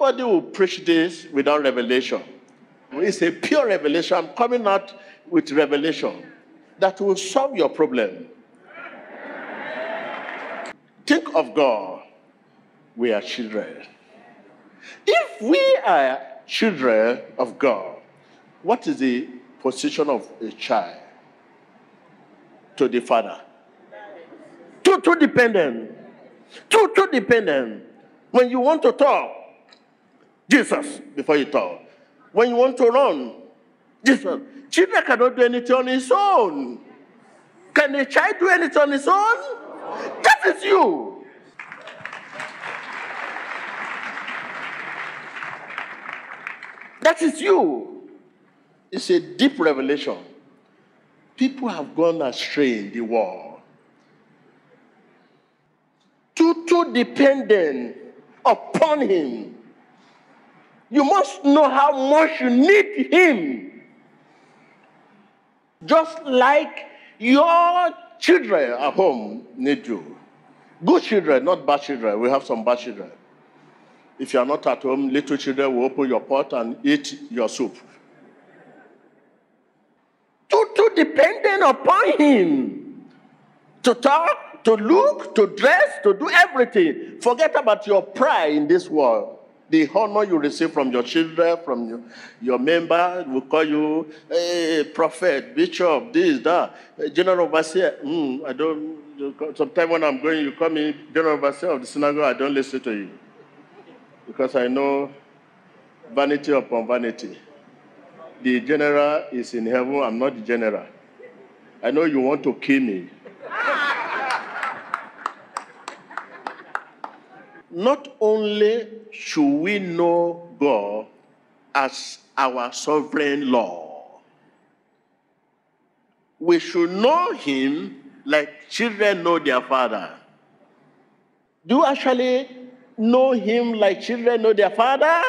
Nobody will preach this without revelation. It's a pure revelation. I'm coming out with revelation that will solve your problem. Think of God. We are children. If we are children of God, what is the position of a child to the father? Too, too dependent. Too, too dependent. When you want to talk, Jesus before you talk. When you want to run, Jesus. Children cannot do anything on his own. Can a child do anything on his own? That is you. That is you. It's a deep revelation. People have gone astray in the world. Too, too dependent upon Him. You must know how much you need Him. Just like your children at home need you. Good children, not bad children. We have some bad children. If you are not at home, little children will open your pot and eat your soup. Too, dependent upon Him to talk, to look, to dress, to do everything. Forget about your pride in this world. The honor you receive from your children, from your, your member, will call you hey, prophet, bishop, this, that, general overseer. Mm, I don't. Sometimes when I'm going, you call me general overseer of the synagogue. I don't listen to you because I know vanity upon vanity. The general is in heaven, I'm not the general. I know you want to kill me. Not only should we know God as our sovereign Lord, we should know Him like children know their father. Do you actually know him like children know their father?